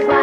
Bye.